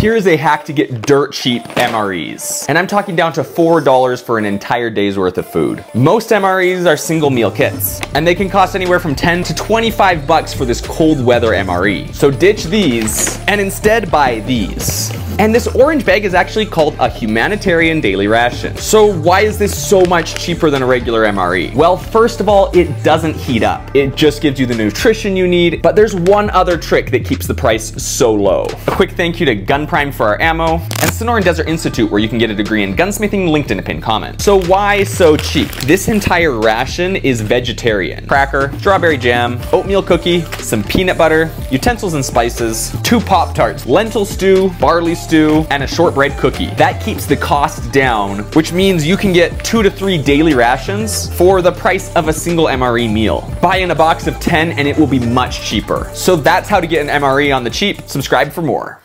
Here's a hack to get dirt cheap MREs. And I'm talking down to $4 for an entire day's worth of food. Most MREs are single meal kits, and they can cost anywhere from 10 to 25 bucks for this cold weather MRE. So ditch these and instead buy these. And this orange bag is actually called a humanitarian daily ration. So why is this so much cheaper than a regular MRE? Well, first of all, it doesn't heat up. It just gives you the nutrition you need, but there's one other trick that keeps the price so low. A quick thank you to Gun Prime for our ammo, and Sonoran Desert Institute where you can get a degree in gunsmithing linked in a pinned comment. So why so cheap? This entire ration is vegetarian. Cracker, strawberry jam, oatmeal cookie, some peanut butter, utensils and spices, two Pop-Tarts, lentil stew, barley stew, and a shortbread cookie. That keeps the cost down, which means you can get two to three daily rations for the price of a single MRE meal. Buy in a box of 10 and it will be much cheaper. So that's how to get an MRE on the cheap. Subscribe for more.